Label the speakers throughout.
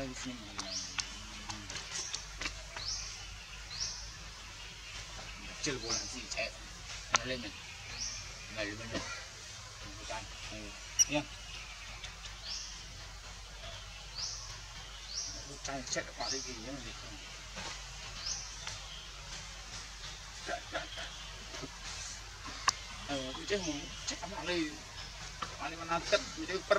Speaker 1: bagusnya kecil bola sih cek ngalimin ngalimin bukan ya bukan cek pak lagi ya Eh, itu cek apa lagi? Mana mana tet, jadi per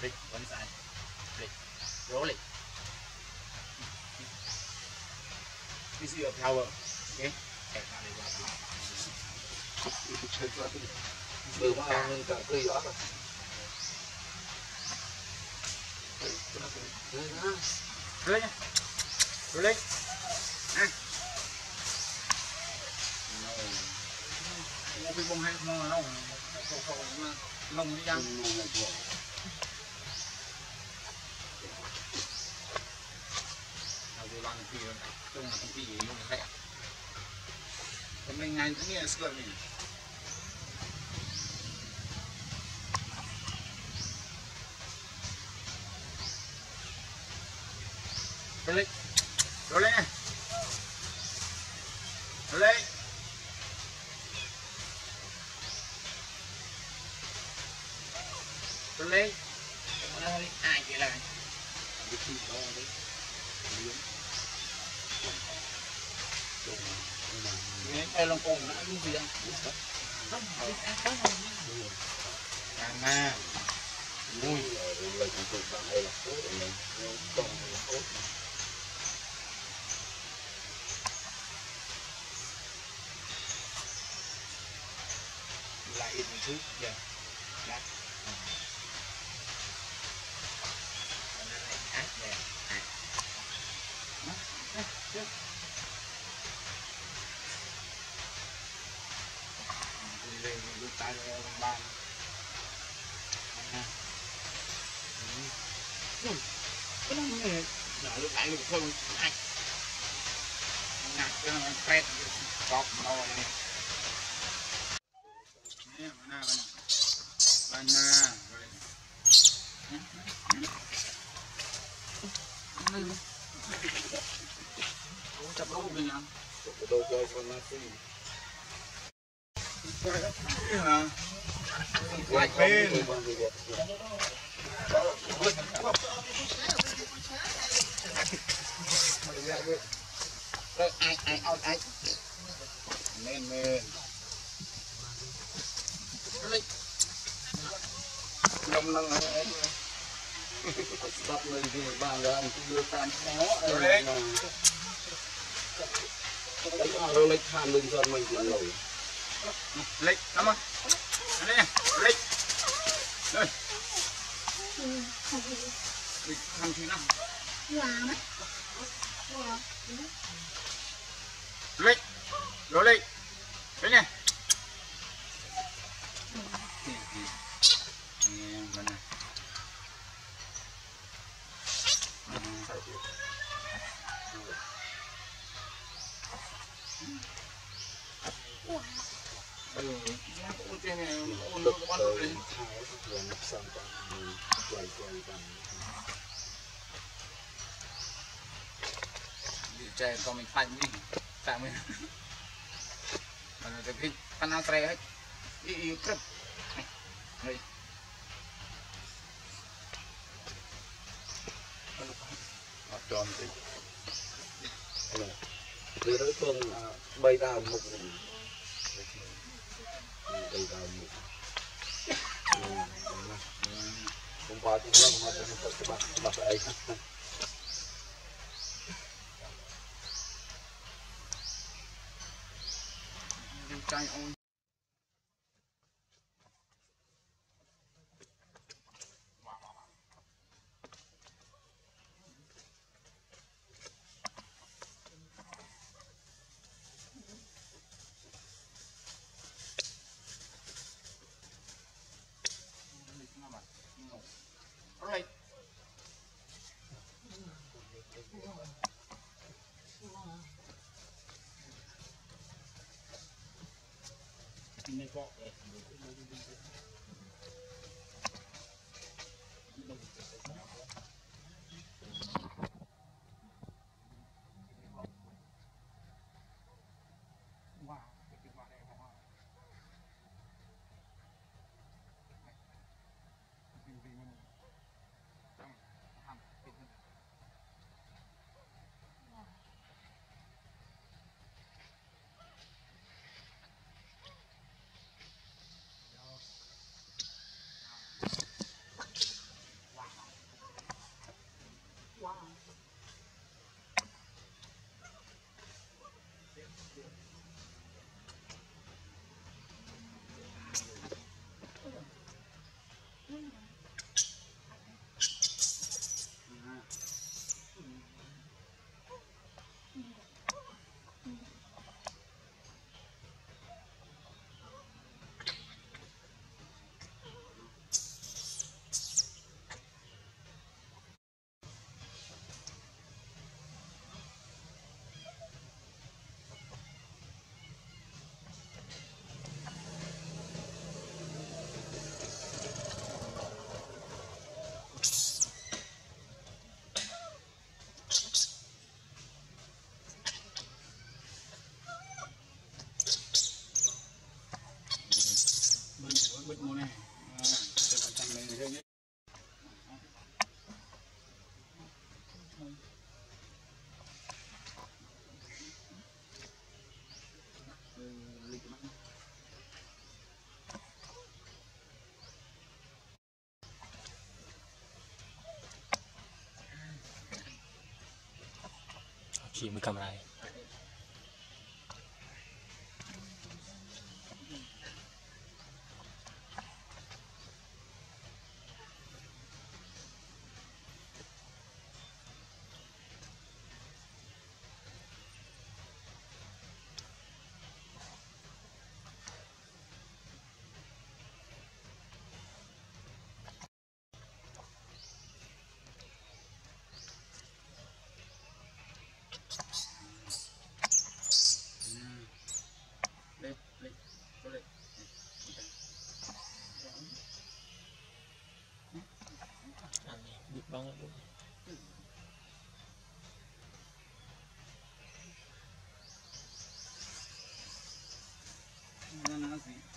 Speaker 1: flick one side, flick, roll it. This is your power, okay? Hẹn bạn đi
Speaker 2: qua đi.
Speaker 1: Vừa mà mình
Speaker 2: cả cây đó rồi.
Speaker 1: Rồi nhá. Rồi lên. Nè. Ô, cái bông hay không nó không không không lông đi ra. kecil Itu nanti ini saya Kemengan ini ya sekolah ini Boleh Boleh Boleh Boleh Boleh Ah, gila Bikin longkong nak lu bilang. Mama. Ui,
Speaker 2: lagi tu bahaya lah. Longkong lah.
Speaker 1: lại thứ yeah. Lên đưa tay ra bằng bàn cái nó nghe nhỏ lúc nãy được không ai ngạc cho nó phét cọp nó này nè mana mana mana chập đâu bên nào
Speaker 2: đâu cho con nó xin lại bên rồi ai ai ao ai lên lên
Speaker 1: Like ben. Ai ai out ai. Men men. Đông nâng hết.
Speaker 2: Stop lên đi bàn ra anh cứ tan khó. Rồi. Rồi lịch hàm lưng dân mình rồi
Speaker 1: lịch lắm không đây lịch đây. Lịch thằng thứ năm lịch rồi lịch ចែកក៏មិនបាច់នេះតាមនេះมันจะพิปนาเตรให้อีกรึบเฮ้ยจอนติ
Speaker 2: เรือตัวใบดาวมุก Party, die man heute nicht was gemacht hat, nach der eigenen.
Speaker 1: n'importe quoi. คื
Speaker 3: อมือกำไร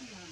Speaker 1: Yeah.